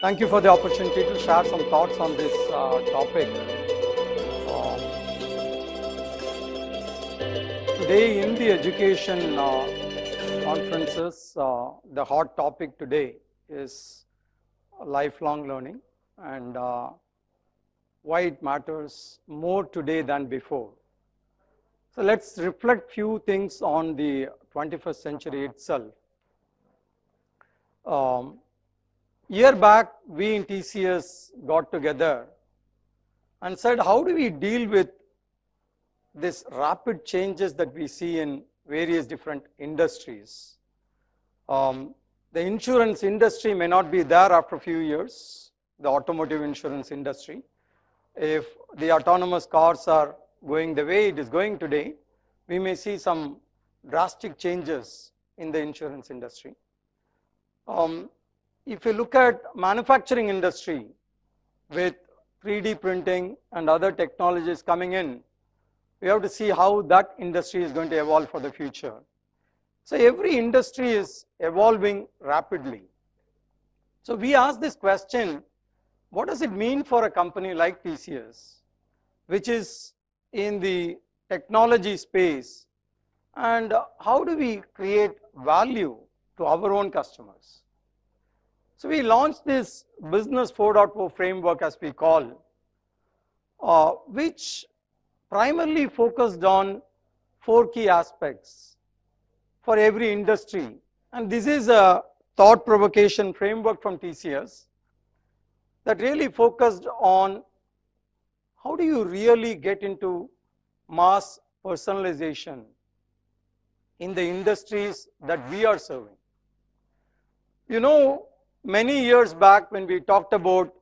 Thank you for the opportunity to share some thoughts on this uh, topic. Uh, today in the education uh, conferences, uh, the hot topic today is lifelong learning and uh, why it matters more today than before. So let's reflect few things on the 21st century itself. Um, year back, we in TCS got together and said, how do we deal with this rapid changes that we see in various different industries? Um, the insurance industry may not be there after a few years, the automotive insurance industry. If the autonomous cars are going the way it is going today, we may see some drastic changes in the insurance industry. Um, if you look at manufacturing industry with 3D printing and other technologies coming in, we have to see how that industry is going to evolve for the future. So every industry is evolving rapidly. So we ask this question, what does it mean for a company like TCS, which is in the technology space, and how do we create value to our own customers? So we launched this business 4.0 framework as we call, uh, which primarily focused on four key aspects for every industry. And this is a thought provocation framework from TCS that really focused on how do you really get into mass personalization in the industries that we are serving. You know, many years back when we talked about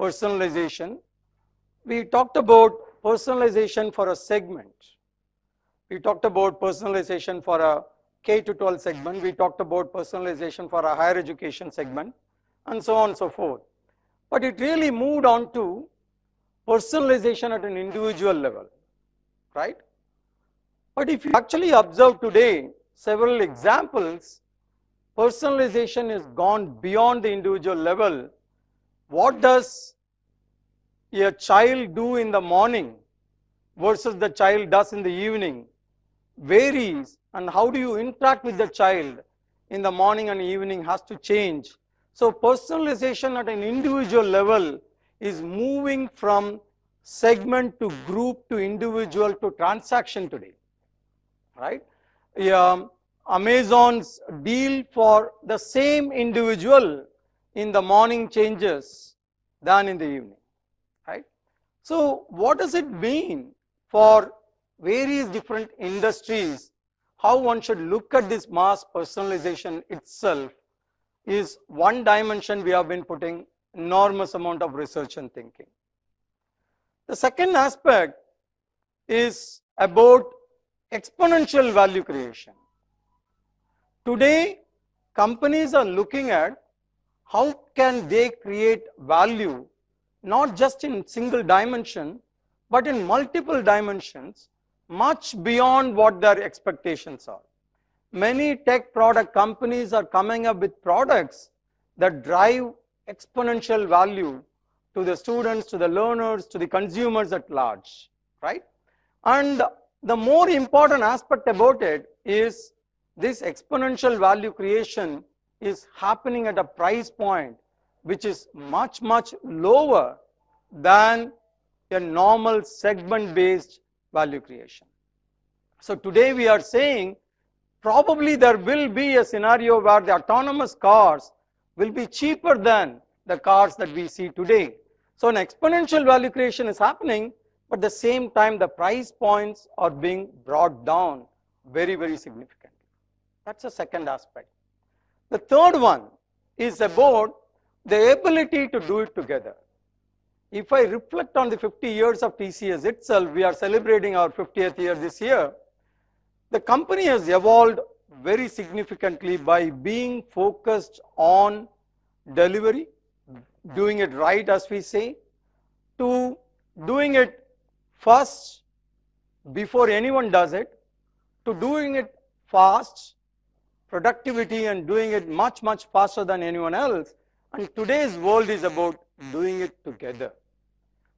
personalization, we talked about personalization for a segment. We talked about personalization for a K to 12 segment. We talked about personalization for a higher education segment and so on and so forth. But it really moved on to personalization at an individual level, right? But if you actually observe today several examples, personalization is gone beyond the individual level. What does a child do in the morning versus the child does in the evening varies and how do you interact with the child in the morning and evening has to change. So personalization at an individual level is moving from segment to group to individual to transaction today, right? Um, Amazon's deal for the same individual in the morning changes than in the evening, right? So what does it mean for various different industries? How one should look at this mass personalization itself is one dimension we have been putting enormous amount of research and thinking. The second aspect is about exponential value creation. Today, companies are looking at how can they create value not just in single dimension, but in multiple dimensions, much beyond what their expectations are. Many tech product companies are coming up with products that drive exponential value to the students, to the learners, to the consumers at large, right? And the more important aspect about it is this exponential value creation is happening at a price point which is much, much lower than a normal segment based value creation. So today we are saying probably there will be a scenario where the autonomous cars will be cheaper than the cars that we see today. So an exponential value creation is happening, but the same time the price points are being brought down very, very significantly. That's the second aspect. The third one is about the ability to do it together. If I reflect on the 50 years of TCS itself, we are celebrating our 50th year this year. The company has evolved very significantly by being focused on delivery, doing it right as we say, to doing it first before anyone does it, to doing it fast, productivity and doing it much, much faster than anyone else, And today's world is about hmm. doing it together.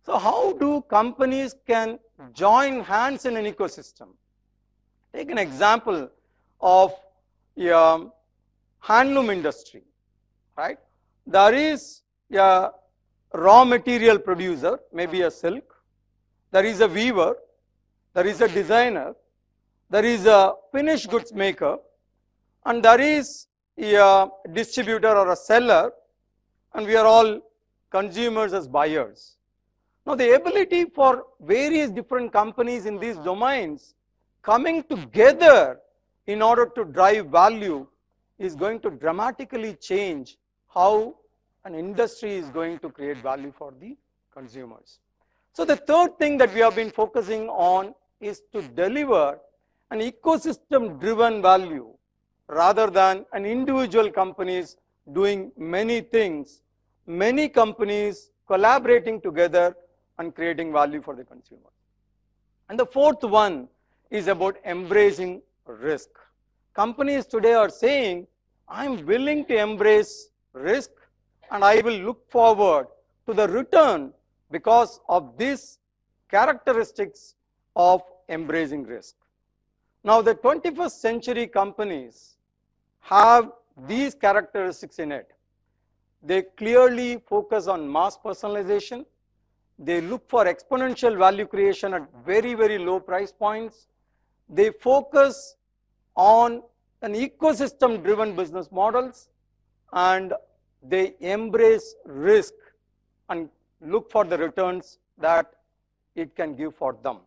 So how do companies can join hands in an ecosystem? Take an example of a handloom industry, right? There is a raw material producer, maybe a silk. There is a weaver. There is a designer. There is a finished goods maker. And there is a distributor or a seller. And we are all consumers as buyers. Now, the ability for various different companies in these uh-huh. domains coming together in order to drive value is going to dramatically change how an industry is going to create value for the consumers. So the third thing that we have been focusing on is to deliver an ecosystem driven value rather than an individual companies doing many things, many companies collaborating together and creating value for the consumer. And the fourth one is about embracing risk. Companies today are saying, I'm willing to embrace risk and I will look forward to the return because of these characteristics of embracing risk. Now, the 21st century companies have these characteristics in it. They clearly focus on mass personalization. They look for exponential value creation at very, very low price points. They focus on an ecosystem driven business models and they embrace risk and look for the returns that it can give for them.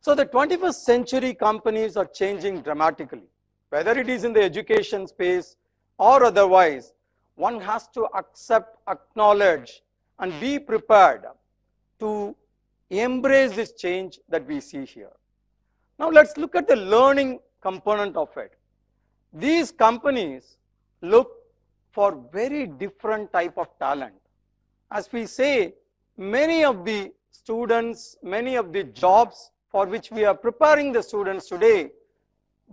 So the 21st century companies are changing dramatically, whether it is in the education space or otherwise, one has to accept, acknowledge and be prepared to embrace this change that we see here. Now let's look at the learning component of it. These companies look for very different type of talent. As we say, many of the students, many of the jobs for which we are preparing the students today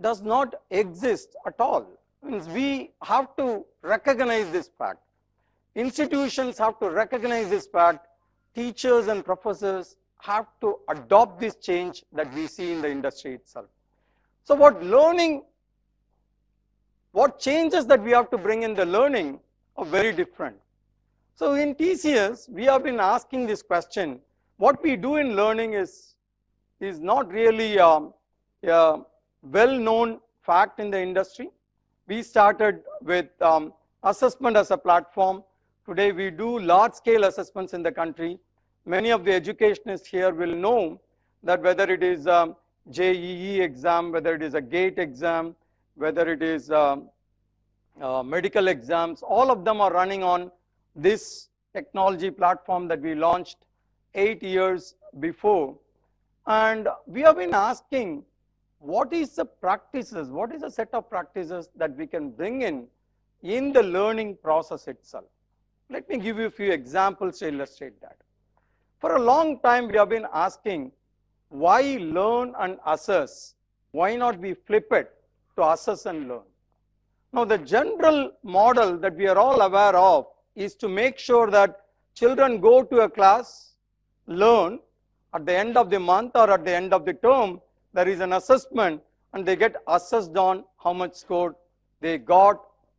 does not exist at all. We have to recognize this fact. Institutions have to recognize this fact. Teachers and professors have to adopt this change that we see in the industry itself. So what learning what changes that we have to bring in the learning are very different. So in TCS, we have been asking this question, what we do in learning is, is not really um, a well-known fact in the industry. We started with um, assessment as a platform. Today we do large-scale assessments in the country. Many of the educationists here will know that whether it is a JEE exam, whether it is a GATE exam, whether it is um, uh, medical exams, all of them are running on this technology platform that we launched eight years before. And we have been asking, what is the practices, what is the set of practices that we can bring in in the learning process itself? Let me give you a few examples to illustrate that. For a long time, we have been asking, why learn and assess? Why not we flip it to assess and learn. Now, the general model that we are all aware of is to make sure that children go to a class, learn, at the end of the month or at the end of the term, there is an assessment and they get assessed on how much score they got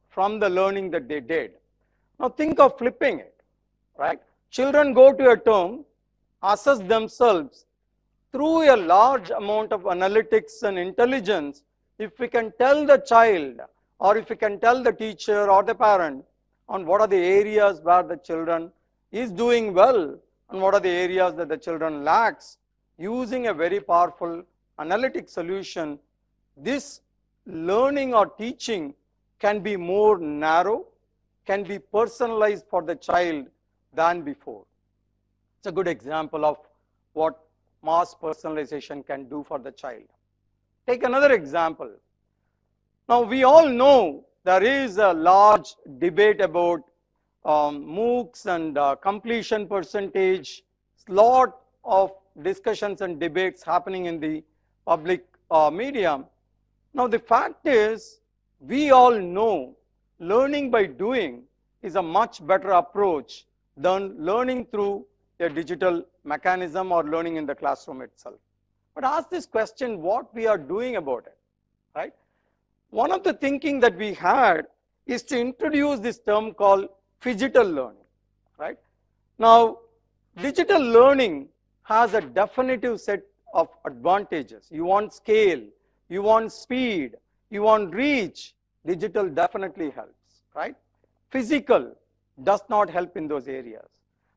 from the learning that they did. Now, think of flipping it, right? Children go to a term, assess themselves through a large amount of analytics and intelligence if we can tell the child or if we can tell the teacher or the parent on what are the areas where the children is doing well and what are the areas that the children lacks using a very powerful analytic solution this learning or teaching can be more narrow can be personalized for the child than before. It's a good example of what mass personalization can do for the child. Take another example. Now, we all know there is a large debate about um, MOOCs and uh, completion percentage, lot of discussions and debates happening in the public uh, media. Now, the fact is, we all know learning by doing is a much better approach than learning through a digital mechanism or learning in the classroom itself. But ask this question, what we are doing about it, right? One of the thinking that we had is to introduce this term called phygital learning, right? Now, digital learning has a definitive set of advantages. You want scale, you want speed, you want reach, digital definitely helps, right? Physical does not help in those areas.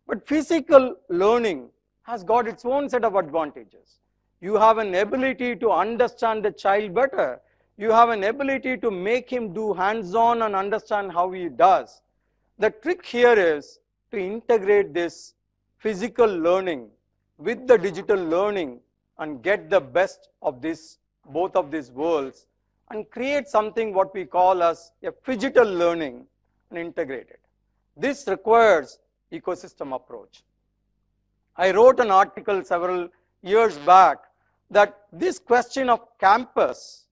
But physical learning has got its own set of advantages. You have an ability to understand the child better. You have an ability to make him do hands-on and understand how he does. The trick here is to integrate this physical learning with the digital learning and get the best of this, both of these worlds and create something what we call as a phygital learning and integrate it. This requires ecosystem approach. I wrote an article several years back that this question of campus,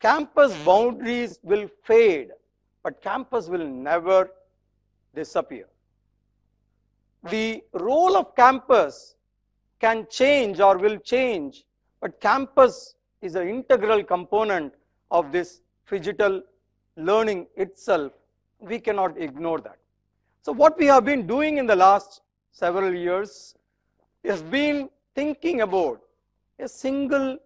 campus hmm. boundaries will fade, but campus will never disappear. The role of campus can change or will change, but campus is an integral component of this digital learning itself. We cannot ignore that. So what we have been doing in the last several years has been thinking about a single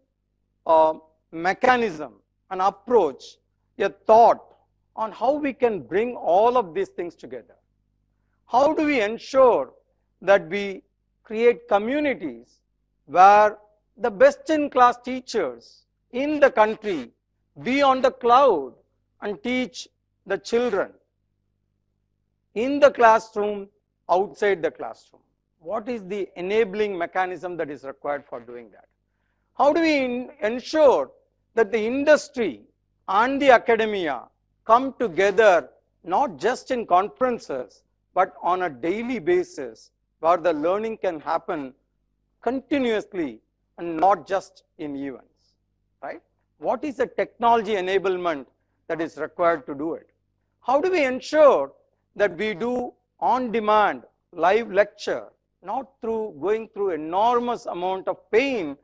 uh, mechanism, an approach, a thought on how we can bring all of these things together. How do we ensure that we create communities where the best in class teachers in the country be on the cloud and teach the children in the classroom, outside the classroom. What is the enabling mechanism that is required for doing that? How do we ensure that the industry and the academia come together not just in conferences, but on a daily basis where the learning can happen continuously and not just in events, right? What is the technology enablement that is required to do it? How do we ensure that we do on demand live lecture, not through going through enormous amount of pain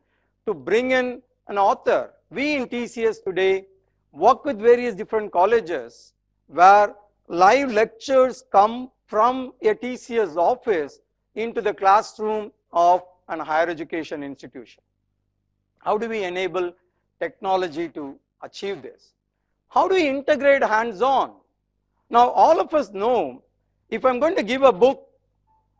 to bring in an author. We in TCS today work with various different colleges where live lectures come from a TCS office into the classroom of an higher education institution. How do we enable technology to achieve this? How do we integrate hands-on? Now, all of us know if I'm going to give a book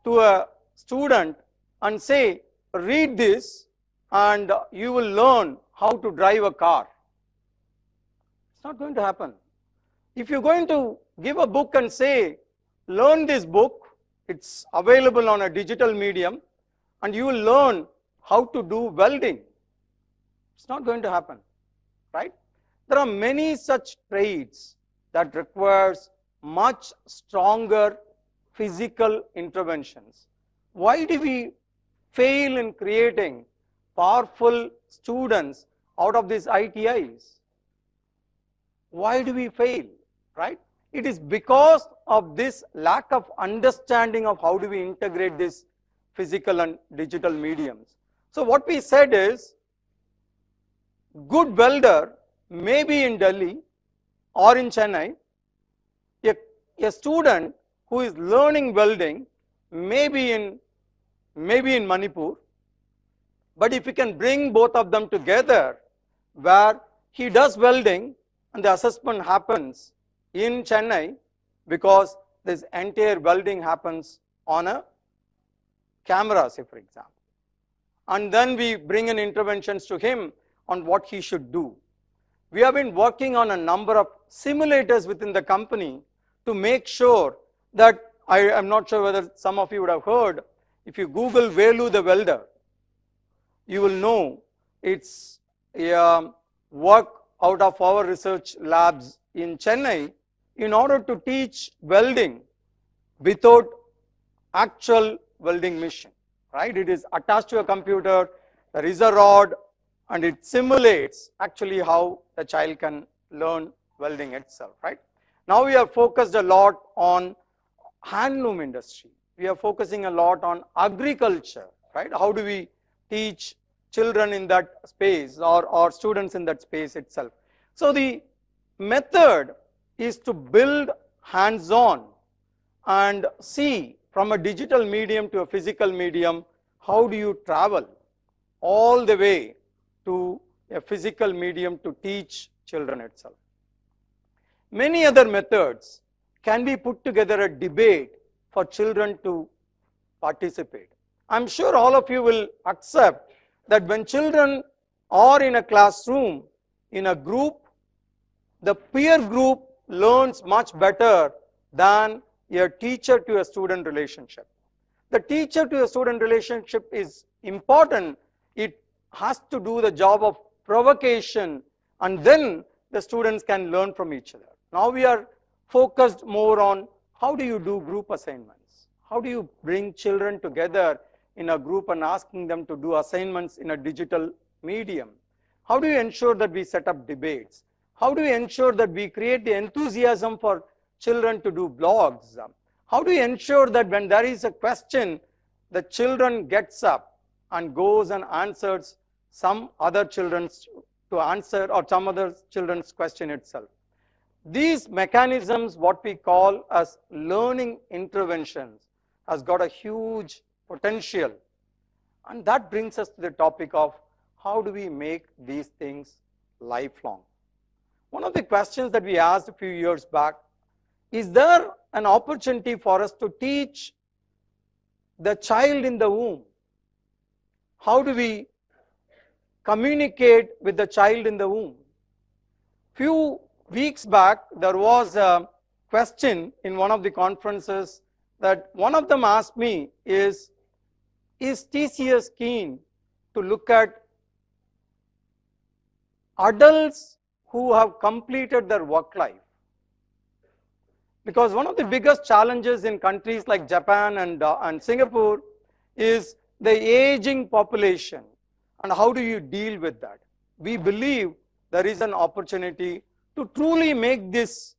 to a student and say, read this and you will learn how to drive a car. It's not going to happen. If you're going to give a book and say, learn this book, it's available on a digital medium, and you will learn how to do welding. It's not going to happen, right? There are many such trades that requires much stronger physical interventions. Why do we fail in creating powerful students out of these ITIs? Why do we fail, right? It is because of this lack of understanding of how do we integrate this physical and digital mediums. So what we said is, good welder may be in Delhi or in Chennai, a, a student who is learning welding maybe in, maybe in Manipur, but if we can bring both of them together where he does welding and the assessment happens in Chennai because this entire welding happens on a camera, say for example. And then we bring in interventions to him on what he should do. We have been working on a number of simulators within the company to make sure that I am not sure whether some of you would have heard, if you Google Velu the welder, you will know it's a um, work out of our research labs in Chennai in order to teach welding without actual welding machine, right? It is attached to a computer, there is a rod and it simulates actually how the child can learn welding itself, right? Now we are focused a lot on handloom industry. We are focusing a lot on agriculture, right? How do we teach children in that space or, or students in that space itself? So the method is to build hands-on and see from a digital medium to a physical medium, how do you travel all the way to a physical medium to teach children itself. Many other methods can be put together a debate for children to participate. I'm sure all of you will accept that when children are in a classroom, in a group, the peer group learns much better than a teacher to a student relationship. The teacher to a student relationship is important. It has to do the job of provocation and then the students can learn from each other. Now we are focused more on how do you do group assignments? How do you bring children together in a group and asking them to do assignments in a digital medium? How do you ensure that we set up debates? How do we ensure that we create the enthusiasm for children to do blogs? How do we ensure that when there is a question, the children gets up and goes and answers some other children's to answer or some other children's question itself. These mechanisms, what we call as learning interventions, has got a huge potential. And that brings us to the topic of how do we make these things lifelong? One of the questions that we asked a few years back, is there an opportunity for us to teach the child in the womb? How do we communicate with the child in the womb? Few weeks back, there was a question in one of the conferences that one of them asked me is, is TCS keen to look at adults who have completed their work life? Because one of the biggest challenges in countries like Japan and, uh, and Singapore is the aging population. And how do you deal with that? We believe there is an opportunity to truly make this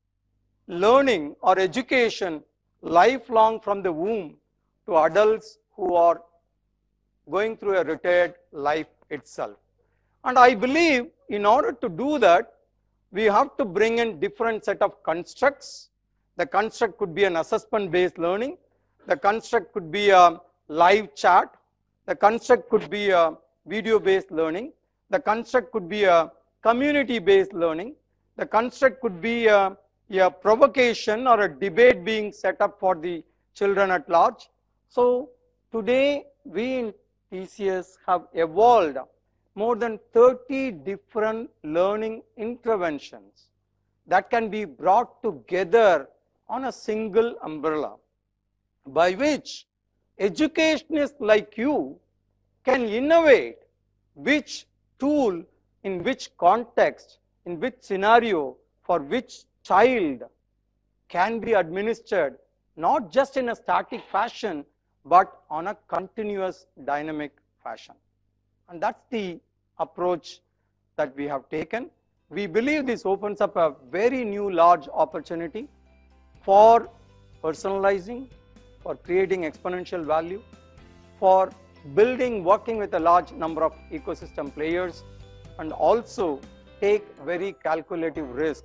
learning or education lifelong from the womb to adults who are going through a retired life itself. And I believe in order to do that, we have to bring in different set of constructs. The construct could be an assessment based learning. The construct could be a live chat. The construct could be a video based learning. The construct could be a community based learning. The construct could be a, a provocation or a debate being set up for the children at large. So today we in TCS have evolved more than 30 different learning interventions that can be brought together on a single umbrella by which educationists like you can innovate which tool in which context, in which scenario for which child can be administered not just in a static fashion but on a continuous dynamic fashion. And that's the approach that we have taken. We believe this opens up a very new large opportunity for personalizing, for creating exponential value, for building, working with a large number of ecosystem players, and also take very calculative risk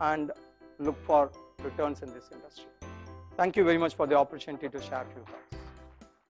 and look for returns in this industry. Thank you very much for the opportunity to share a few thoughts.